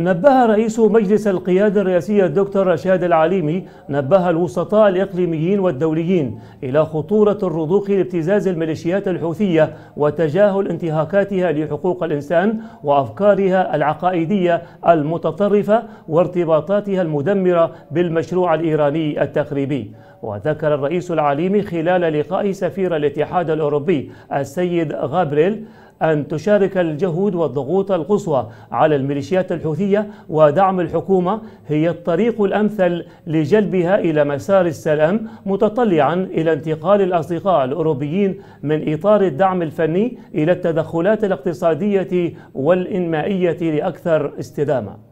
نبه رئيس مجلس القيادة الرئاسية الدكتور رشاد العليمي نبه الوسطاء الإقليميين والدوليين إلى خطورة الرضوخ لابتزاز الميليشيات الحوثية وتجاهل انتهاكاتها لحقوق الإنسان وأفكارها العقائدية المتطرفة وارتباطاتها المدمرة بالمشروع الإيراني التخريبي وذكر الرئيس العليمي خلال لقاء سفير الاتحاد الأوروبي السيد غابريل أن تشارك الجهود والضغوط القصوى على الميليشيات الحوثية ودعم الحكومة هي الطريق الأمثل لجلبها إلى مسار السلام متطلعا إلى انتقال الأصدقاء الأوروبيين من إطار الدعم الفني إلى التدخلات الاقتصادية والإنمائية لأكثر استدامة.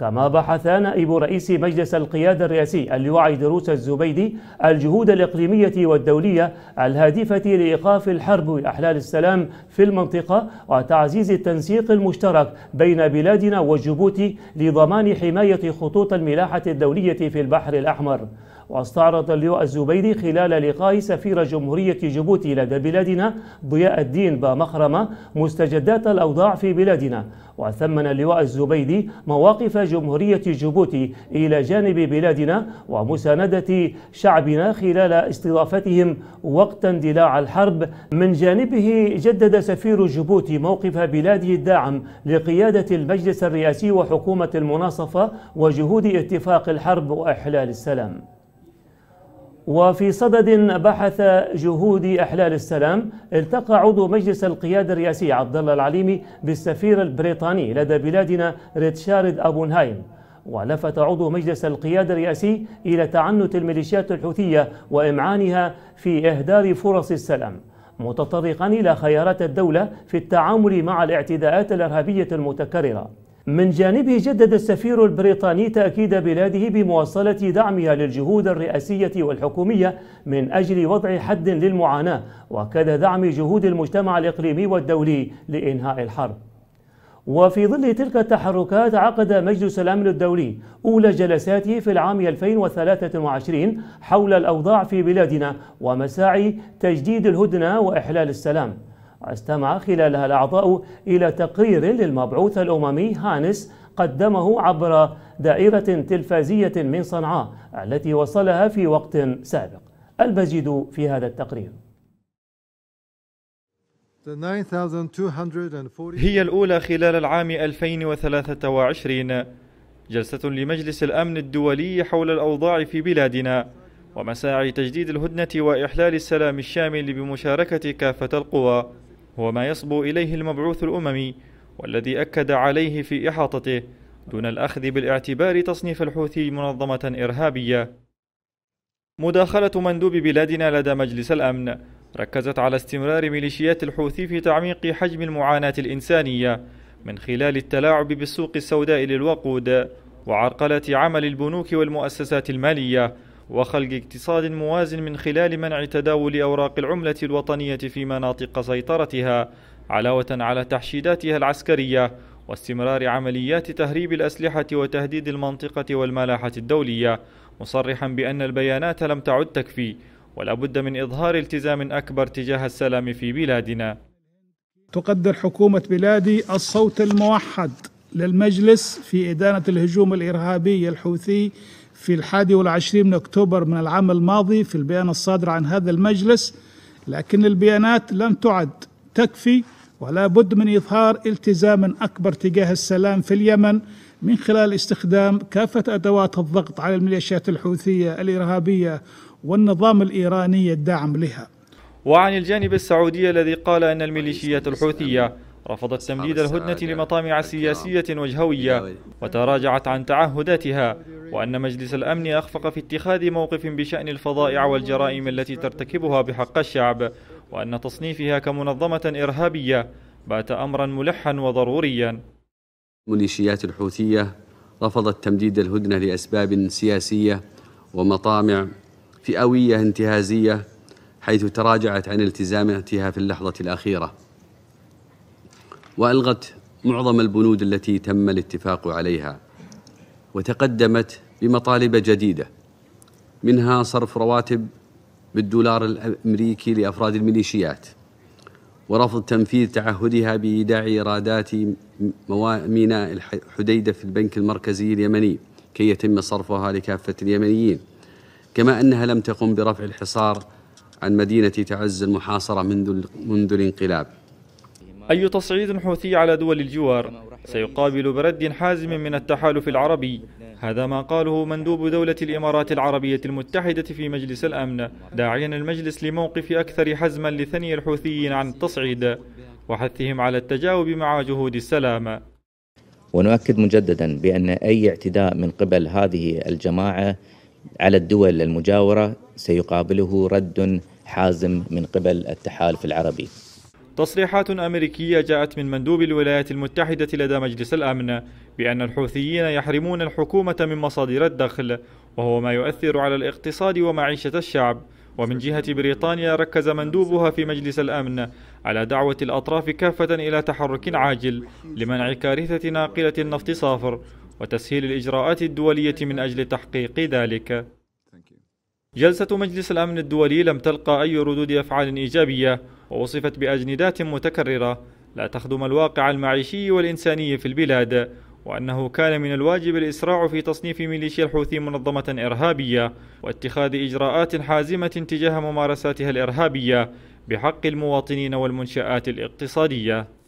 كما بحث نائب رئيس مجلس القيادة الرئاسي اللواء دروس الزبيدي الجهود الإقليمية والدولية الهادفة لإيقاف الحرب وإحلال السلام في المنطقة وتعزيز التنسيق المشترك بين بلادنا وجيبوتي لضمان حماية خطوط الملاحة الدولية في البحر الأحمر. واستعرض اللواء الزبيدي خلال لقاء سفير جمهورية جيبوتي لدى بلادنا ضياء الدين بمخرمة مستجدات الأوضاع في بلادنا. وثمن اللواء الزبيدي مواقف جمهورية جيبوتي إلى جانب بلادنا ومساندة شعبنا خلال استضافتهم وقت اندلاع الحرب. من جانبه جدد سفير جيبوتي موقف بلاده الداعم لقيادة المجلس الرئاسي وحكومة المناصفة وجهود اتفاق الحرب وإحلال السلام. وفي صدد بحث جهود إحلال السلام التقى عضو مجلس القيادة الرئاسي عبد الله العليمي بالسفير البريطاني لدى بلادنا ريتشارد أبونهايم ولفت عضو مجلس القيادة الرئاسي إلى تعنت الميليشيات الحوثية وإمعانها في إهدار فرص السلام متطرقا إلى خيارات الدولة في التعامل مع الاعتداءات الإرهابية المتكررة. من جانبه جدد السفير البريطاني تأكيد بلاده بمواصلة دعمها للجهود الرئاسية والحكومية من أجل وضع حد للمعاناة وكذا دعم جهود المجتمع الإقليمي والدولي لإنهاء الحرب. وفي ظل تلك التحركات عقد مجلس الأمن الدولي أولى جلساته في العام 2023 حول الأوضاع في بلادنا ومساعي تجديد الهدنة وإحلال السلام. واستمع خلالها الأعضاء إلى تقرير للمبعوث الأممي هانس قدمه عبر دائرة تلفازية من صنعاء التي وصلها في وقت سابق. المزيد في هذا التقرير. هي الأولى خلال العام 2023 جلسة لمجلس الأمن الدولي حول الأوضاع في بلادنا ومساعي تجديد الهدنة وإحلال السلام الشامل بمشاركة كافة القوى. هو ما يصبو إليه المبعوث الأممي والذي أكد عليه في إحاطته دون الأخذ بالاعتبار تصنيف الحوثي منظمة إرهابية. مداخلة مندوب بلادنا لدى مجلس الأمن ركزت على استمرار ميليشيات الحوثي في تعميق حجم المعاناة الإنسانية من خلال التلاعب بالسوق السوداء للوقود وعرقلة عمل البنوك والمؤسسات المالية وخلق اقتصاد موازن من خلال منع تداول أوراق العملة الوطنية في مناطق سيطرتها علاوة على تحشيداتها العسكرية واستمرار عمليات تهريب الأسلحة وتهديد المنطقة والملاحة الدولية مصرحا بأن البيانات لم تعد تكفي ولا بد من إظهار التزام أكبر تجاه السلام في بلادنا. تقدر حكومة بلادي الصوت الموحد. للمجلس في إدانة الهجوم الإرهابي الحوثي في الحادي والعشرين من أكتوبر من العام الماضي في البيان الصادر عن هذا المجلس لكن البيانات لم تعد تكفي ولا بد من إظهار التزام أكبر تجاه السلام في اليمن من خلال استخدام كافة أدوات الضغط على الميليشيات الحوثية الإرهابية والنظام الإيراني الداعم لها. وعن الجانب السعودي الذي قال أن الميليشيات الحوثية رفضت تمديد الهدنة لمطامع سياسية وجهوية وتراجعت عن تعهداتها وأن مجلس الأمن أخفق في اتخاذ موقف بشأن الفظائع والجرائم التي ترتكبها بحق الشعب وأن تصنيفها كمنظمة إرهابية بات أمرا ملحا وضروريا. ميليشيات الحوثية رفضت تمديد الهدنة لأسباب سياسية ومطامع فئوية انتهازية حيث تراجعت عن التزاماتها في اللحظة الأخيرة. وألغت معظم البنود التي تم الاتفاق عليها وتقدمت بمطالب جديدة منها صرف رواتب بالدولار الأمريكي لأفراد الميليشيات ورفض تنفيذ تعهدها بإيداع إيرادات ميناء الحديدة في البنك المركزي اليمني كي يتم صرفها لكافة اليمنيين كما أنها لم تقم برفع الحصار عن مدينة تعز المحاصرة منذ, منذ الانقلاب. أي تصعيد حوثي على دول الجوار؟ سيقابل برد حازم من التحالف العربي. هذا ما قاله مندوب دولة الإمارات العربية المتحدة في مجلس الأمن داعيا المجلس لموقف أكثر حزما لثني الحوثيين عن التصعيد وحثهم على التجاوب مع جهود السلام. ونؤكد مجددا بأن أي اعتداء من قبل هذه الجماعة على الدول المجاورة سيقابله رد حازم من قبل التحالف العربي. تصريحات أمريكية جاءت من مندوب الولايات المتحدة لدى مجلس الأمن بأن الحوثيين يحرمون الحكومة من مصادر الدخل وهو ما يؤثر على الاقتصاد ومعيشة الشعب. ومن جهة بريطانيا ركز مندوبها في مجلس الأمن على دعوة الأطراف كافة إلى تحرك عاجل لمنع كارثة ناقلة النفط صافر وتسهيل الإجراءات الدولية من أجل تحقيق ذلك. جلسة مجلس الأمن الدولي لم تلقى أي ردود أفعال إيجابية ووصفت بأجندات متكررة لا تخدم الواقع المعيشي والإنساني في البلاد وأنه كان من الواجب الإسراع في تصنيف ميليشيا الحوثي منظمة إرهابية واتخاذ إجراءات حازمة تجاه ممارساتها الإرهابية بحق المواطنين والمنشآت الاقتصادية.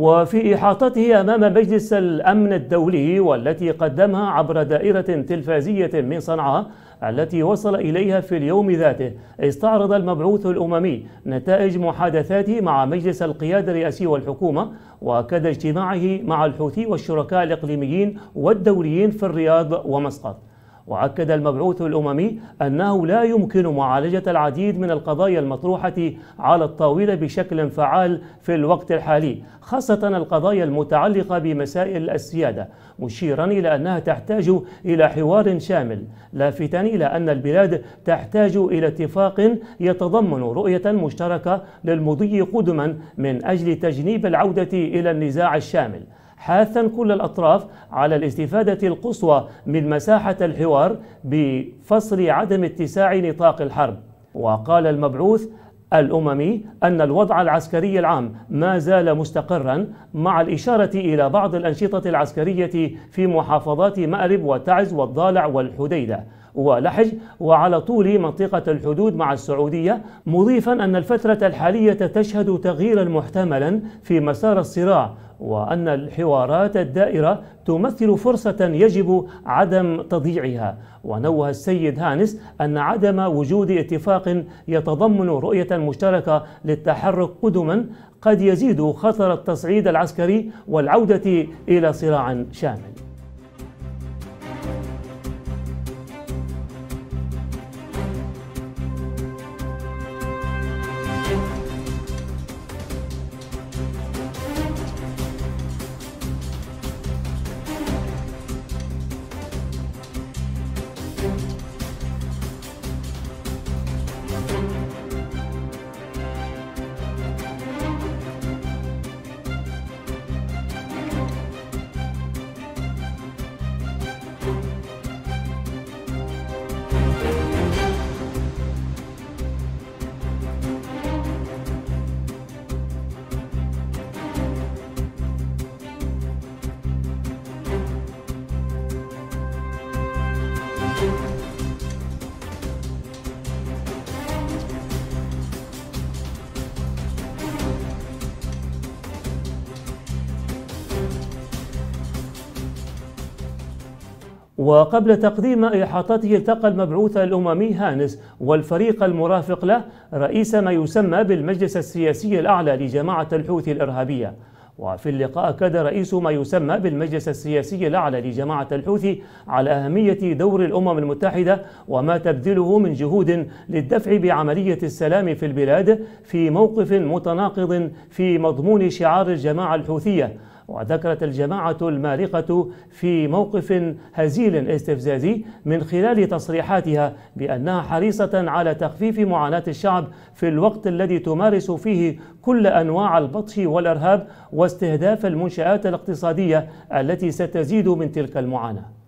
وفي إحاطته أمام مجلس الأمن الدولي والتي قدمها عبر دائرة تلفازية من صنعاء التي وصل إليها في اليوم ذاته استعرض المبعوث الأممي نتائج محادثاته مع مجلس القيادة الرئاسي والحكومة وأكد اجتماعه مع الحوثي والشركاء الإقليميين والدوليين في الرياض ومسقط وأكد المبعوث الأممي أنه لا يمكن معالجة العديد من القضايا المطروحة على الطاولة بشكل فعال في الوقت الحالي خاصة القضايا المتعلقة بمسائل السيادة مشيرا إلى أنها تحتاج إلى حوار شامل لافتا إلى أن البلاد تحتاج إلى اتفاق يتضمن رؤية مشتركة للمضي قدما من أجل تجنيب العودة إلى النزاع الشامل. حاثا كل الأطراف على الاستفادة القصوى من مساحة الحوار بفصل عدم اتساع نطاق الحرب. وقال المبعوث الأممي أن الوضع العسكري العام ما زال مستقرا مع الإشارة إلى بعض الأنشطة العسكرية في محافظات مأرب وتعز والضالع والحديدة. ولحج وعلى طول منطقة الحدود مع السعودية مضيفا أن الفترة الحالية تشهد تغييرا محتملا في مسار الصراع وأن الحوارات الدائرة تمثل فرصة يجب عدم تضييعها. ونوه السيد هانس أن عدم وجود اتفاق يتضمن رؤية مشتركة للتحرك قدما قد يزيد خطر التصعيد العسكري والعودة إلى صراع شامل. وقبل تقديم إحاطته التقى المبعوث الأممي هانس والفريق المرافق له رئيس ما يسمى بالمجلس السياسي الأعلى لجماعة الحوثي الإرهابية. وفي اللقاء أكد رئيس ما يسمى بالمجلس السياسي الأعلى لجماعة الحوثي على أهمية دور الأمم المتحدة وما تبذله من جهود للدفع بعملية السلام في البلاد في موقف متناقض في مضمون شعار الجماعة الحوثية. وذكرت الجماعة المارقة في موقف هزيل استفزازي من خلال تصريحاتها بأنها حريصة على تخفيف معاناة الشعب في الوقت الذي تمارس فيه كل أنواع البطش والإرهاب واستهداف المنشآت الاقتصادية التي ستزيد من تلك المعاناة.